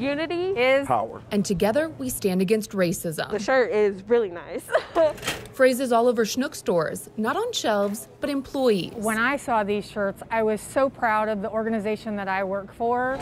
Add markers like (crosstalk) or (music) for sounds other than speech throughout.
Unity is power. And together we stand against racism. The shirt is really nice. (laughs) Phrases all over Schnucks stores, not on shelves, but employees. When I saw these shirts, I was so proud of the organization that I work for.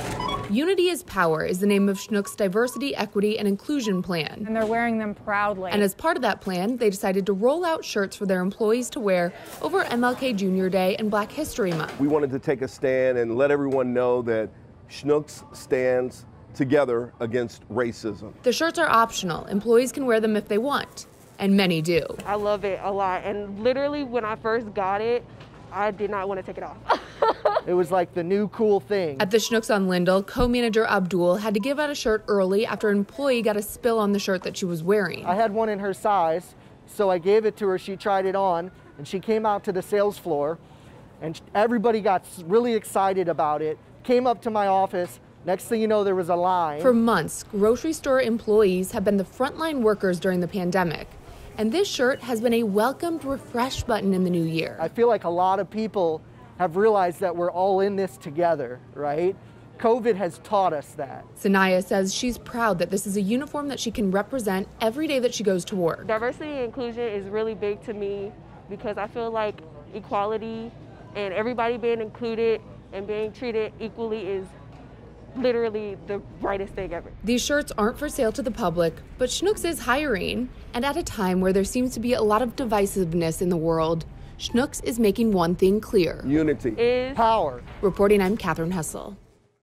Unity is Power is the name of Schnucks Diversity, Equity, and Inclusion Plan. And they're wearing them proudly. And as part of that plan, they decided to roll out shirts for their employees to wear over MLK Jr. Day and Black History Month. We wanted to take a stand and let everyone know that Schnucks stands together against racism. The shirts are optional. Employees can wear them if they want and many do. I love it a lot. And literally, when I first got it, I did not want to take it off. (laughs) it was like the new cool thing. At the Schnucks on Lindell, co manager Abdul had to give out a shirt early after an employee got a spill on the shirt that she was wearing. I had one in her size, so I gave it to her. She tried it on, and she came out to the sales floor, and everybody got really excited about it. Came up to my office. Next thing you know, there was a line. For months, grocery store employees have been the frontline workers during the pandemic. And this shirt has been a welcomed refresh button in the new year. I feel like a lot of people have realized that we're all in this together, right? COVID has taught us that. Sanaya says she's proud that this is a uniform that she can represent every day that she goes to work. Diversity and inclusion is really big to me because I feel like equality and everybody being included and being treated equally is literally the brightest thing ever. These shirts aren't for sale to the public, but Schnucks is hiring. And at a time where there seems to be a lot of divisiveness in the world, Schnucks is making one thing clear unity is power. Reporting, I'm Katherine Hessel.